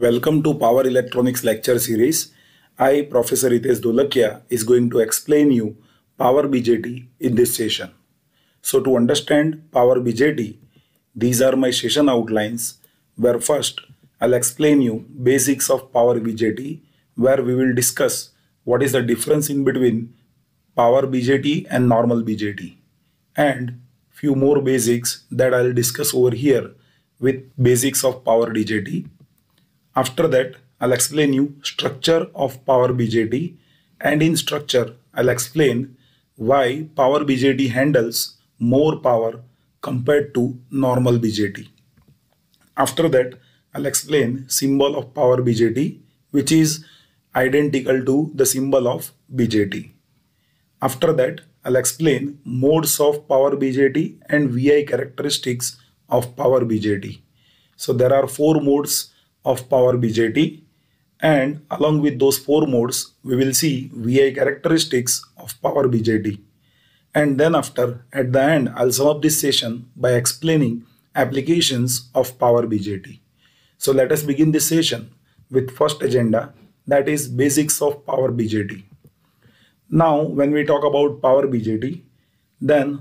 Welcome to Power Electronics lecture series. I, Professor Hitesh Dholakia, is going to explain you Power BJT in this session. So to understand Power BJT, these are my session outlines where first I'll explain you basics of Power BJT where we will discuss what is the difference in between Power BJT and normal BJT and few more basics that I'll discuss over here with basics of Power BJT after that, I'll explain you structure of Power BJT and in structure, I'll explain why Power BJT handles more power compared to normal BJT. After that, I'll explain symbol of Power BJT which is identical to the symbol of BJT. After that, I'll explain modes of Power BJT and VI characteristics of Power BJT. So there are four modes of power BJT and along with those four modes we will see VI characteristics of power BJT and then after at the end I'll sum up this session by explaining applications of power BJT. So let us begin this session with first agenda that is basics of power BJT. Now when we talk about power BJT then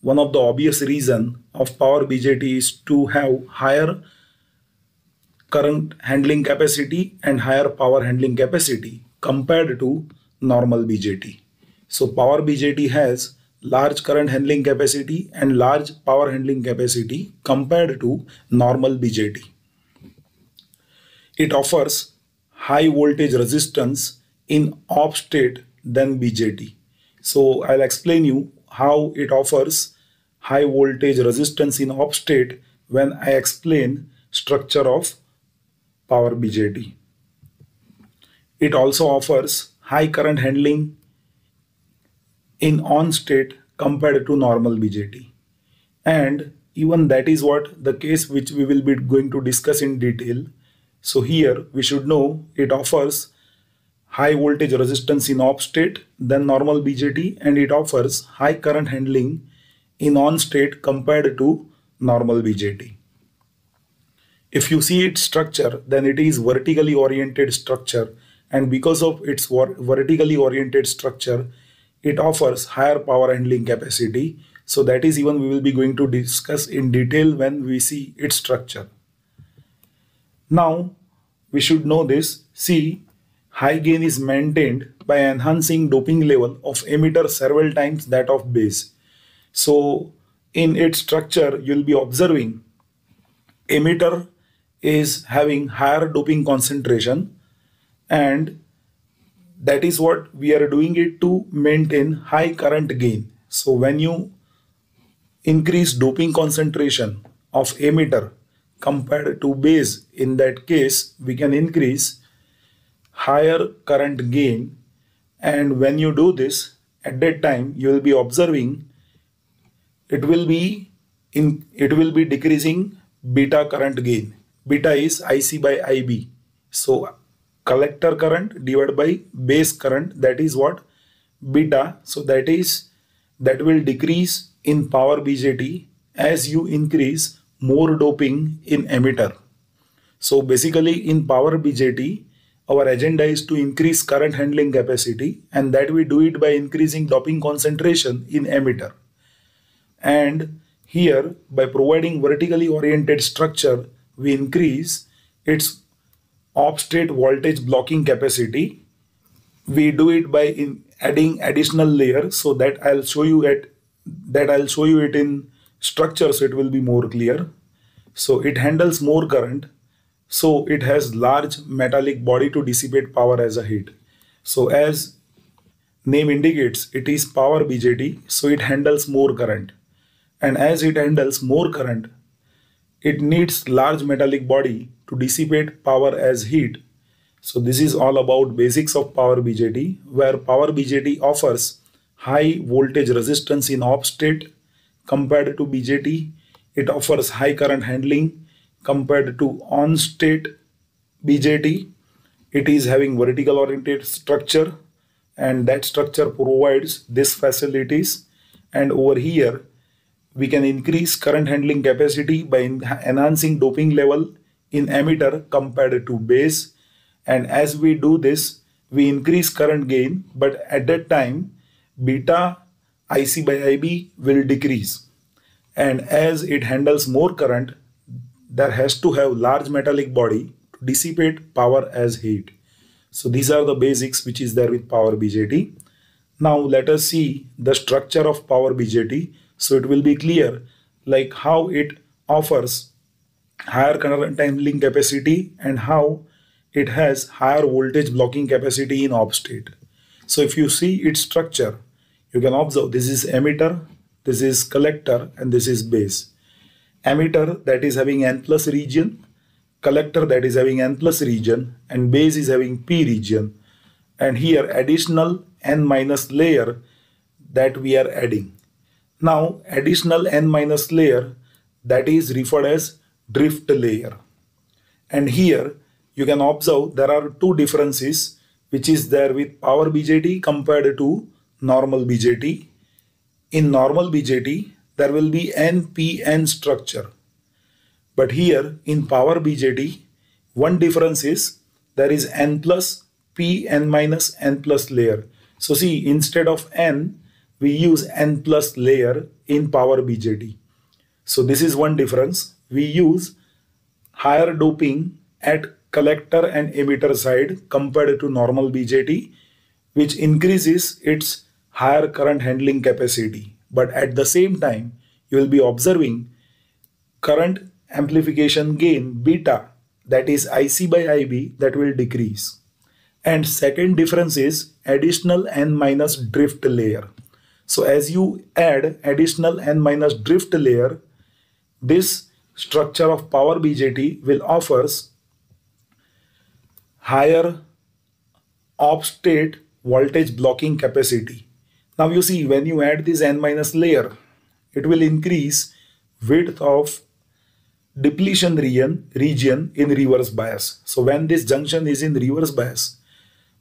one of the obvious reason of power BJT is to have higher current handling capacity and higher power handling capacity compared to normal BJT. So power BJT has large current handling capacity and large power handling capacity compared to normal BJT. It offers high voltage resistance in off state than BJT. So I'll explain you how it offers high voltage resistance in off state when I explain structure of power BJT. It also offers high current handling in on state compared to normal BJT. And even that is what the case which we will be going to discuss in detail. So here we should know it offers high voltage resistance in off state than normal BJT and it offers high current handling in on state compared to normal BJT. If you see its structure, then it is vertically oriented structure and because of its vertically oriented structure, it offers higher power handling capacity. So that is even we will be going to discuss in detail when we see its structure. Now, we should know this. See, high gain is maintained by enhancing doping level of emitter several times that of base. So in its structure, you'll be observing emitter is having higher doping concentration and that is what we are doing it to maintain high current gain. So when you increase doping concentration of emitter compared to base in that case we can increase higher current gain and when you do this at that time you will be observing it will be in it will be decreasing beta current gain beta is IC by IB. So collector current divided by base current that is what beta. So that is that will decrease in power BJT as you increase more doping in emitter. So basically in power BJT our agenda is to increase current handling capacity and that we do it by increasing doping concentration in emitter. And here by providing vertically oriented structure we increase its off-state voltage blocking capacity. We do it by in adding additional layer so that I'll show you it that I'll show you it in structure so it will be more clear. So it handles more current. So it has large metallic body to dissipate power as a heat. So as name indicates it is power BJT so it handles more current and as it handles more current it needs large metallic body to dissipate power as heat. So this is all about basics of power BJT where power BJT offers high voltage resistance in off state compared to BJT. It offers high current handling compared to on state BJT. It is having vertical oriented structure and that structure provides these facilities and over here we can increase current handling capacity by enhancing doping level in emitter compared to base and as we do this we increase current gain but at that time beta IC by IB will decrease and as it handles more current there has to have large metallic body to dissipate power as heat. So these are the basics which is there with power BJT. Now let us see the structure of power BJT so it will be clear like how it offers higher current handling capacity and how it has higher voltage blocking capacity in off state. So if you see its structure, you can observe this is emitter, this is collector and this is base. Emitter that is having N plus region, collector that is having N plus region and base is having P region and here additional N minus layer that we are adding. Now additional N minus layer that is referred as drift layer. And here you can observe there are two differences which is there with power BJT compared to normal BJT. In normal BJT, there will be NPN structure. But here in power BJT, one difference is there is N plus P N minus N plus layer. So see, instead of N, we use N plus layer in power BJT. So this is one difference. We use higher doping at collector and emitter side compared to normal BJT, which increases its higher current handling capacity. But at the same time, you will be observing current amplification gain beta that is IC by IB that will decrease. And second difference is additional N minus drift layer. So as you add additional N minus drift layer, this structure of power BJT will offers higher off state voltage blocking capacity. Now you see when you add this N minus layer, it will increase width of depletion region, region in reverse bias. So when this junction is in reverse bias,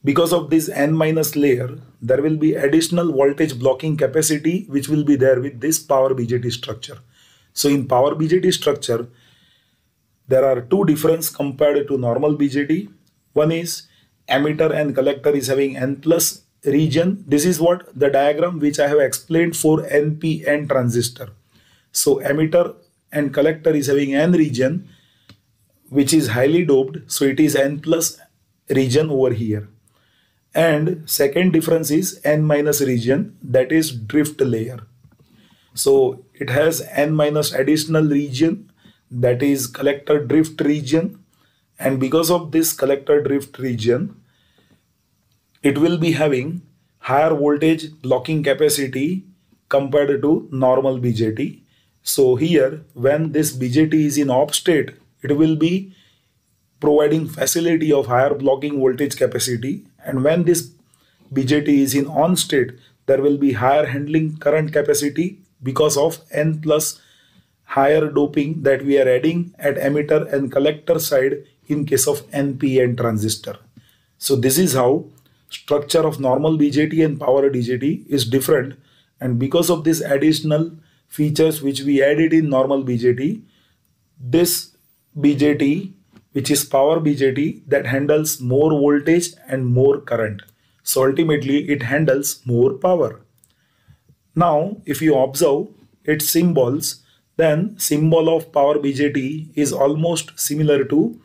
because of this n minus layer, there will be additional voltage blocking capacity which will be there with this power BJT structure. So in power BJT structure, there are two difference compared to normal BJT. One is emitter and collector is having n plus region. This is what the diagram which I have explained for NPN transistor. So emitter and collector is having n region which is highly doped. So it is n plus region over here and second difference is n minus region that is drift layer. So it has n minus additional region that is collector drift region and because of this collector drift region it will be having higher voltage blocking capacity compared to normal BJT. So here when this BJT is in off state it will be providing facility of higher blocking voltage capacity and when this BJT is in on state there will be higher handling current capacity because of n plus higher doping that we are adding at emitter and collector side in case of NPN transistor. So this is how structure of normal BJT and power BJT is different and because of this additional features which we added in normal BJT, this BJT which is power BJT that handles more voltage and more current. So ultimately it handles more power. Now if you observe its symbols then symbol of power BJT is almost similar to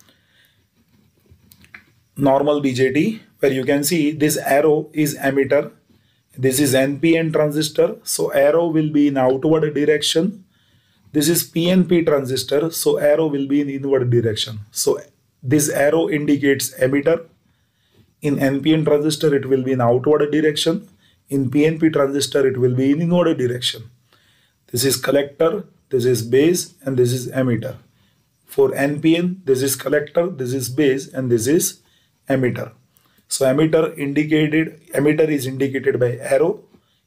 normal BJT where you can see this arrow is emitter this is NPN transistor so arrow will be in outward direction this is PNP transistor, so arrow will be in inward direction. So this arrow indicates emitter. In NPN transistor, it will be in outward direction. In PNP transistor, it will be in inward direction. This is collector, this is base, and this is emitter. For NPN, this is collector, this is base, and this is emitter. So emitter indicated, emitter is indicated by arrow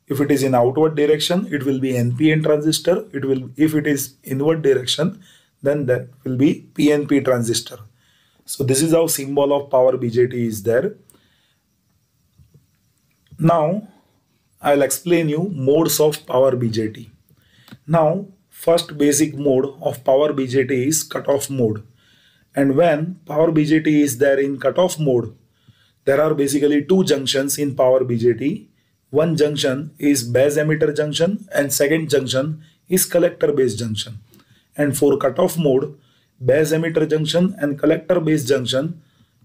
if it is in outward direction, it will be NPN transistor. It will, if it is inward direction, then that will be PNP transistor. So this is how symbol of power BJT is there. Now I'll explain you modes of power BJT. Now first basic mode of power BJT is cutoff mode And when power BJT is there in cutoff mode, there are basically two junctions in power BJT. One junction is base emitter junction and second junction is collector base junction. And for cutoff mode, base emitter junction and collector base junction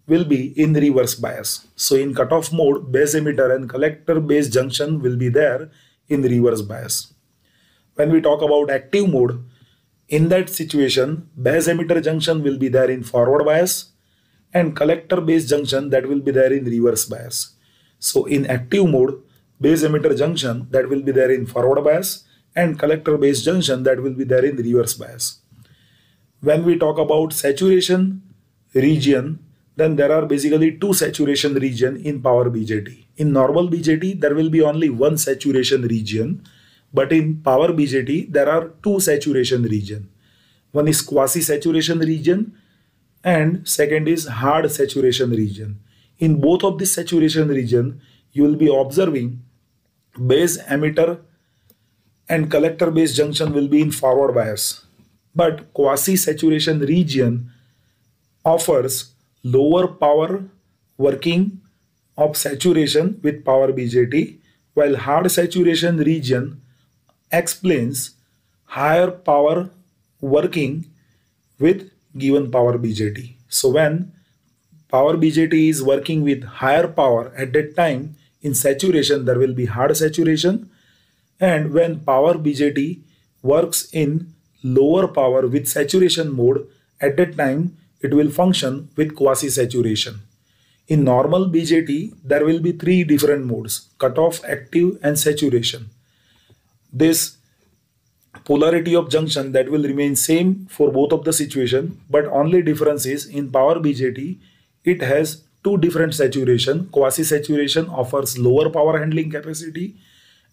will be in reverse bias. So in cutoff mode, base emitter and collector base junction will be there in reverse bias. When we talk about active mode, in that situation, base emitter junction will be there in forward bias and collector base junction that will be there in reverse bias. So in active mode, base emitter junction that will be there in forward bias and collector base junction that will be there in reverse bias. When we talk about saturation region, then there are basically two saturation region in power BJT. In normal BJT, there will be only one saturation region, but in power BJT, there are two saturation region. One is quasi-saturation region and second is hard saturation region. In both of this saturation region, you will be observing base emitter and collector base junction will be in forward bias. But quasi-saturation region offers lower power working of saturation with power BJT while hard saturation region explains higher power working with given power BJT. So when power BJT is working with higher power at that time in saturation there will be hard saturation and when power BJT works in lower power with saturation mode at that time it will function with quasi-saturation. In normal BJT, there will be three different modes, cutoff, active and saturation. This polarity of junction that will remain same for both of the situation, but only difference is in power BJT, it has two different saturation. Quasi-saturation offers lower power handling capacity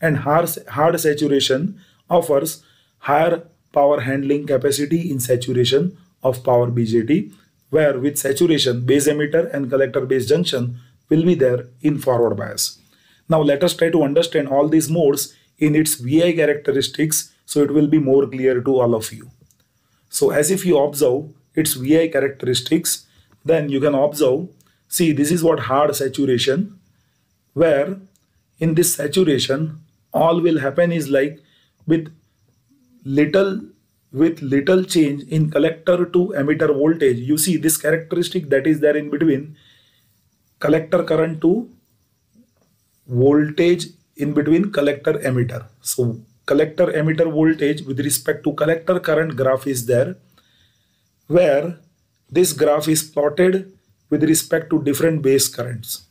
and hard, hard saturation offers higher power handling capacity in saturation of power BJT where with saturation base emitter and collector base junction will be there in forward bias. Now let us try to understand all these modes in its VI characteristics so it will be more clear to all of you. So as if you observe its VI characteristics then you can observe see this is what hard saturation where in this saturation all will happen is like with little with little change in collector to emitter voltage. You see this characteristic that is there in between collector current to voltage in between collector emitter. So collector emitter voltage with respect to collector current graph is there where this graph is plotted with respect to different base currents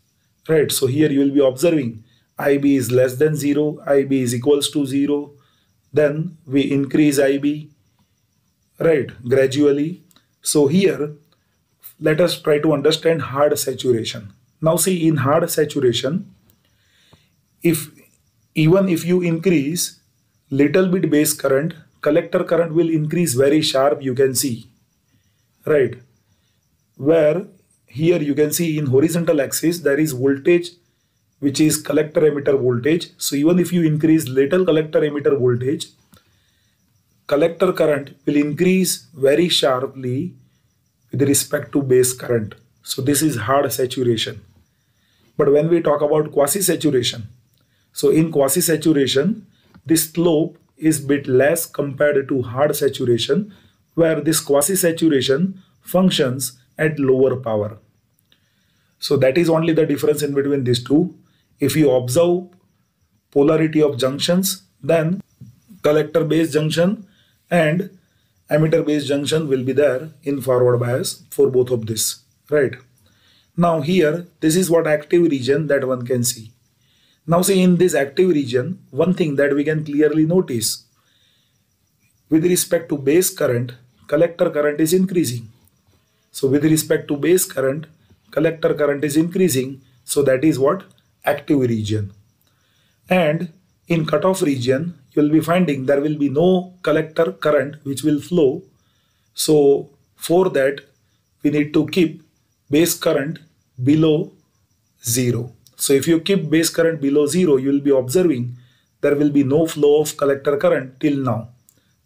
right? So here you will be observing ib is less than 0 ib is equals to 0 then we increase ib right gradually. So here let us try to understand hard saturation. Now see in hard saturation if even if you increase little bit base current collector current will increase very sharp you can see right? Where here you can see in horizontal axis there is voltage which is collector emitter voltage so even if you increase little collector emitter voltage collector current will increase very sharply with respect to base current. So this is hard saturation. But when we talk about quasi-saturation, so in quasi-saturation, this slope is bit less compared to hard saturation where this quasi-saturation functions at lower power. So that is only the difference in between these two. If you observe polarity of junctions, then collector base junction and emitter base junction will be there in forward bias for both of this right? Now here this is what active region that one can see. Now see in this active region one thing that we can clearly notice with respect to base current collector current is increasing. So with respect to base current collector current is increasing so that is what active region and in cutoff region you will be finding there will be no collector current which will flow. So for that we need to keep base current below 0. So if you keep base current below 0 you will be observing there will be no flow of collector current till now.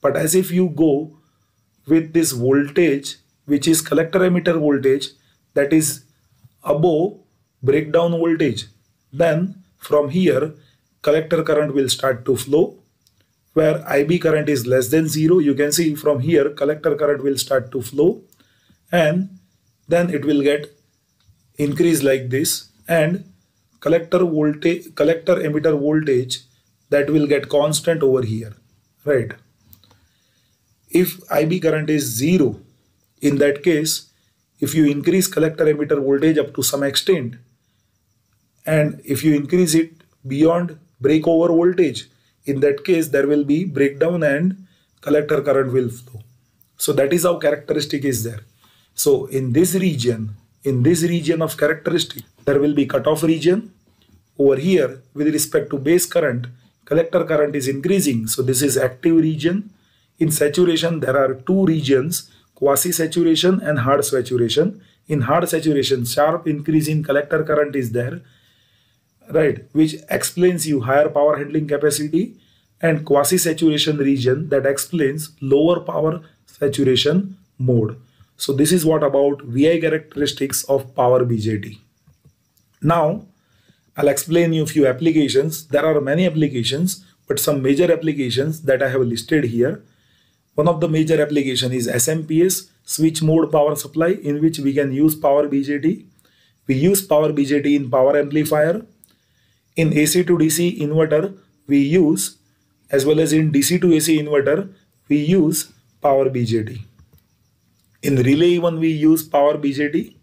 But as if you go with this voltage which is collector emitter voltage that is above breakdown voltage. Then from here collector current will start to flow. Where IB current is less than 0 you can see from here collector current will start to flow. And then it will get increase like this. And collector voltage collector emitter voltage that will get constant over here right? If IB current is 0 in that case if you increase collector emitter voltage up to some extent and if you increase it beyond breakover voltage in that case there will be breakdown and collector current will flow. So that is how characteristic is there. So in this region in this region of characteristic there will be cutoff region. Over here with respect to base current collector current is increasing. So this is active region. In saturation there are two regions quasi saturation and hard saturation. In hard saturation sharp increase in collector current is there right which explains you higher power handling capacity and quasi saturation region that explains lower power saturation mode. So this is what about vi characteristics of power bjt now i'll explain you a few applications. There are many applications but some major applications that i have listed here one of the major application is smps switch mode power supply in which we can use power bjt we use power bjt in power amplifier in AC to DC inverter, we use, as well as in DC to AC inverter, we use power BJT. In relay even we use power BJT.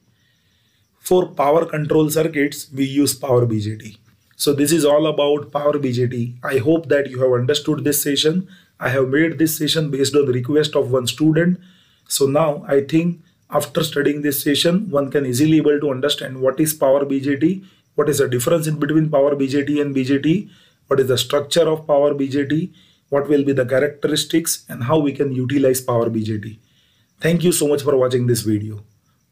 For power control circuits, we use power BJT. So this is all about power BJT. I hope that you have understood this session. I have made this session based on the request of one student. So now I think after studying this session, one can easily able to understand what is power BJT what is the difference in between power BJT and BJT, what is the structure of power BJT, what will be the characteristics and how we can utilize power BJT. Thank you so much for watching this video.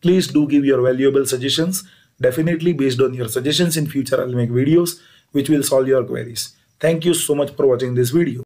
Please do give your valuable suggestions. Definitely based on your suggestions in future I'll make videos which will solve your queries. Thank you so much for watching this video.